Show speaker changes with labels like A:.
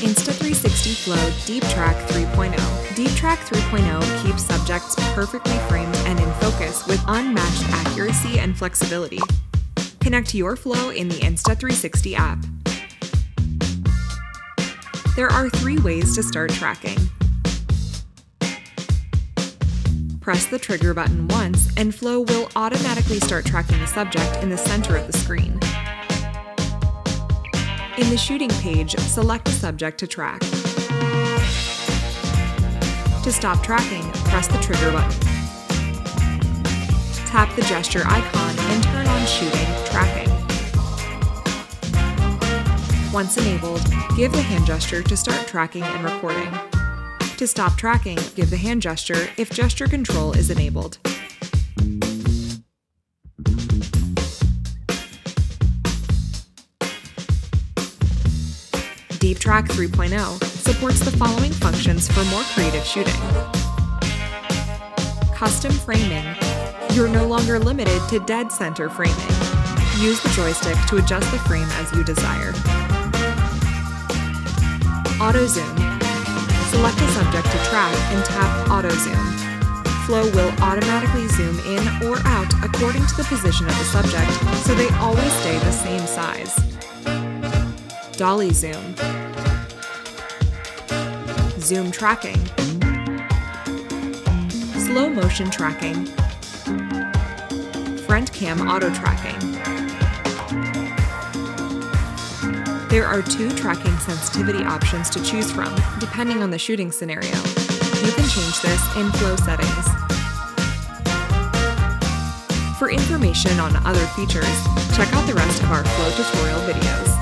A: Insta360 Flow Deep Track 3.0. Deep Track 3.0 keeps subjects perfectly framed and in focus with unmatched accuracy and flexibility. Connect your flow in the Insta360 app. There are three ways to start tracking. Press the trigger button once, and Flow will automatically start tracking the subject in the center of the screen. In the shooting page, select a subject to track. To stop tracking, press the trigger button. Tap the gesture icon and turn on shooting tracking. Once enabled, give the hand gesture to start tracking and recording. To stop tracking, give the hand gesture if gesture control is enabled. Deep Track 3.0 supports the following functions for more creative shooting. Custom framing. You're no longer limited to dead center framing. Use the joystick to adjust the frame as you desire. Auto Zoom. Select a subject to track and tap Auto Zoom. Flow will automatically zoom in or out according to the position of the subject, so they always stay the same size. Dolly Zoom. Zoom tracking. Slow motion tracking. Front cam auto tracking. There are two tracking sensitivity options to choose from, depending on the shooting scenario. You can change this in Flow settings. For information on other features, check out the rest of our Flow tutorial videos.